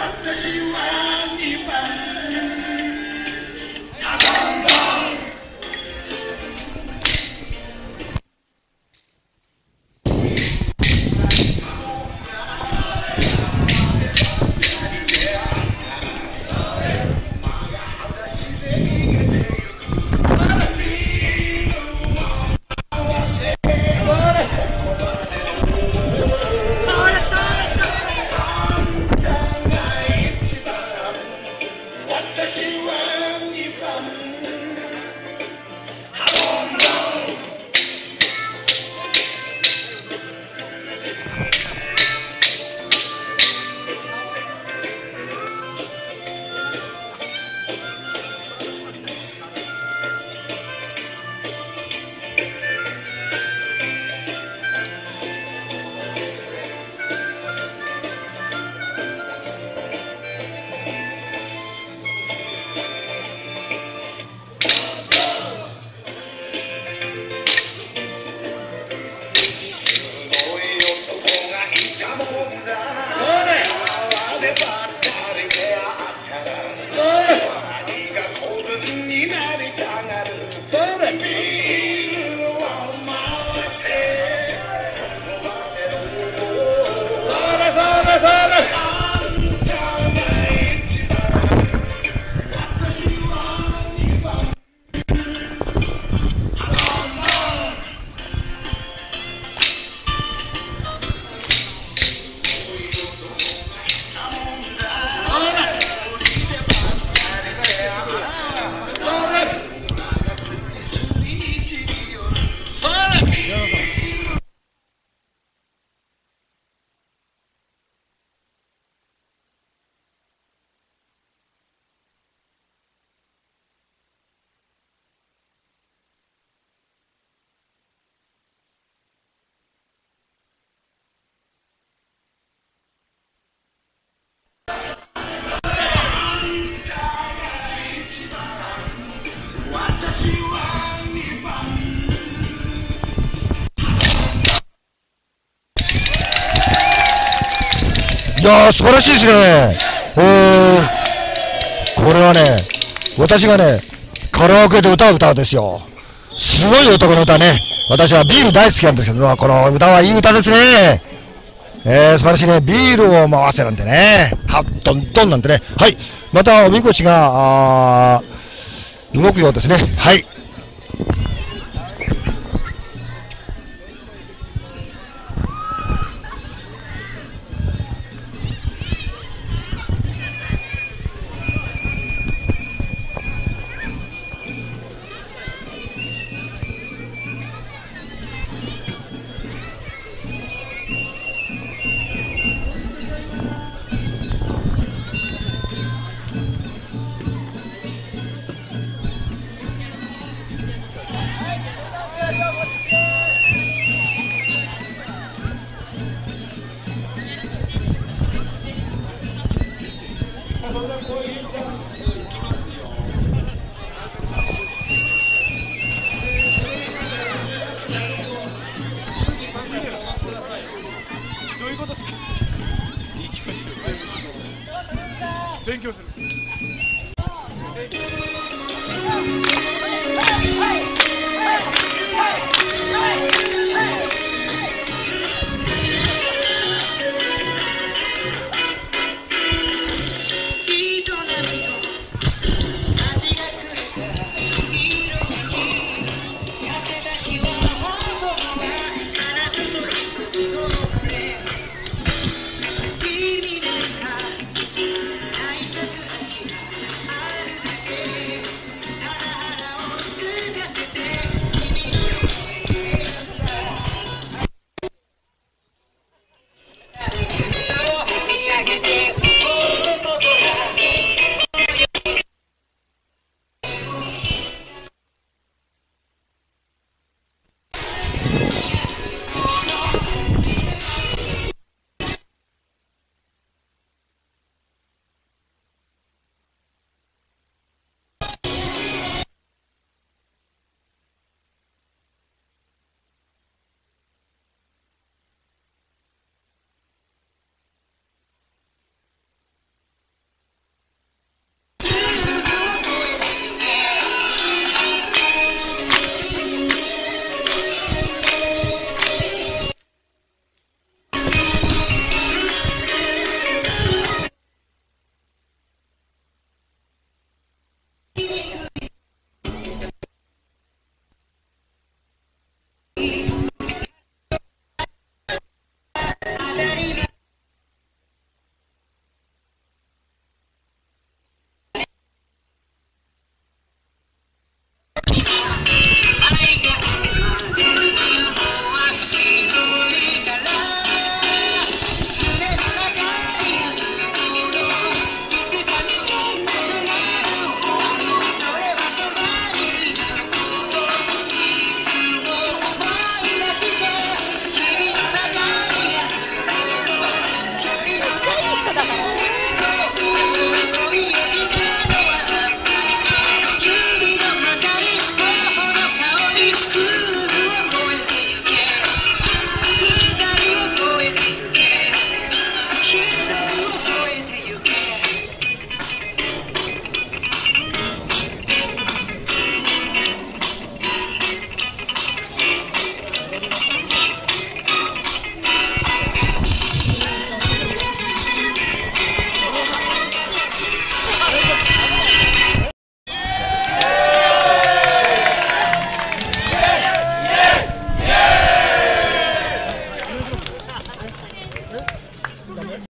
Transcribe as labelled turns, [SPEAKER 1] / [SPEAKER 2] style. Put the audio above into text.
[SPEAKER 1] What does he いやー、素晴らしいですね。お、これはね、私がね、カラオケで歌う歌ですよ。すごい男の歌ね。私はビール大好きなんですけど、この歌はいい歌ですね。えー、素晴らしいね。ビールを回せなんてね。はっ、どんどんなんてね。はい。また、おみこしが、動くようですね。はい。
[SPEAKER 2] いい気